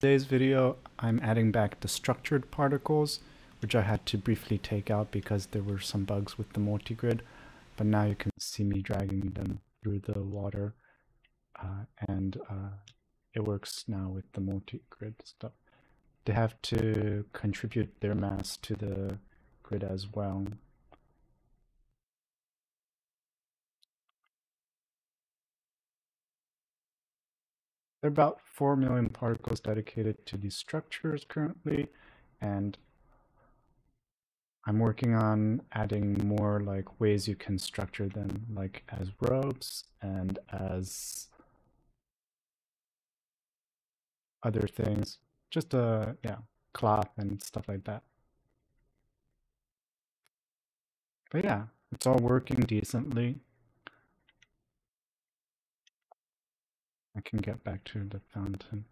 today's video, I'm adding back the structured particles, which I had to briefly take out because there were some bugs with the multi-grid. But now you can see me dragging them through the water, uh, and uh, it works now with the multi-grid stuff. They have to contribute their mass to the grid as well. There are about 4 million particles dedicated to these structures currently, and I'm working on adding more like ways you can structure them, like as ropes and as other things. Just a, uh, yeah, cloth and stuff like that. But yeah, it's all working decently. I can get back to the fountain.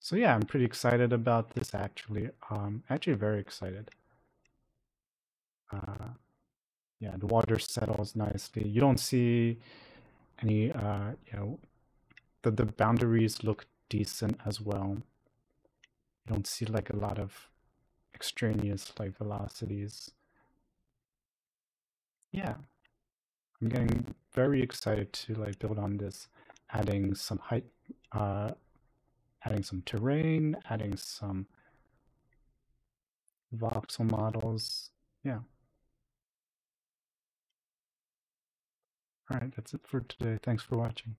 So yeah, I'm pretty excited about this actually. Um, actually very excited. Uh, yeah, the water settles nicely. You don't see any, uh, you know, the, the boundaries look decent as well. You don't see like a lot of extraneous like velocities. Yeah, I'm getting very excited to like build on this adding some height, uh, adding some terrain, adding some voxel models. Yeah. All right, that's it for today. Thanks for watching.